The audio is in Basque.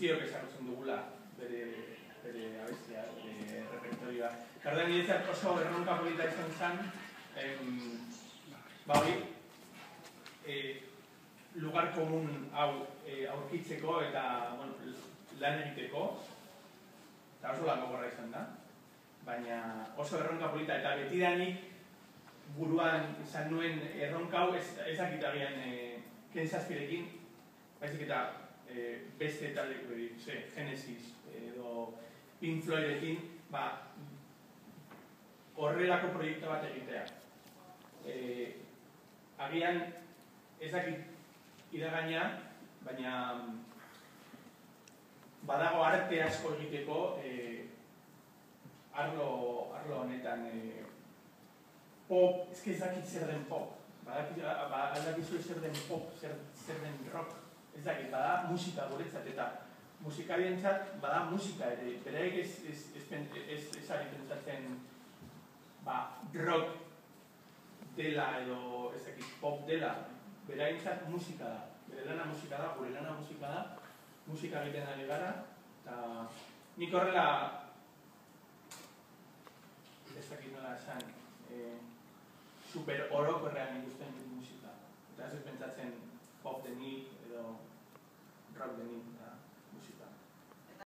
guztiok ezagutzen dugula bere, bere abestia, bere repertorioa. Gardan niretzat oso erronka polita izan zen, em, ba hori, e, lugar komun hau e, aurkitzeko eta bueno, lan egiteko, eta oso lan gogorra izan da, baina oso erronka polita eta betidanik buruan izan nuen erronka hau ez, ezakitagian e, ken zazpirekin, baizik eta e, beste taldeko edik, ze, Genesis edo Pink Floydekin, ba, horrelako proiektu bat egitea. E, agian ezakit iragaina, baina badago arte asko egiteko e, arlo, arlo honetan e, pop, ezke ezakit zer den pop, badakizu ba, zer den pop, zer, zer den rock, ez dakit, bada musika guretzat eta musikarientzat bada musika ere, bereik ez, ez, ez, ez, ez ari pentsatzen ba, rock dela edo ez dakit, pop dela, beraientzat musika da, bere lana musika da, gure lana musika da, musika egiten ari gara, eta nik horrela ez dakit nola esan, eh, super orokorrean ikusten musika. Eta ez pentsatzen pop denik edo rock denik.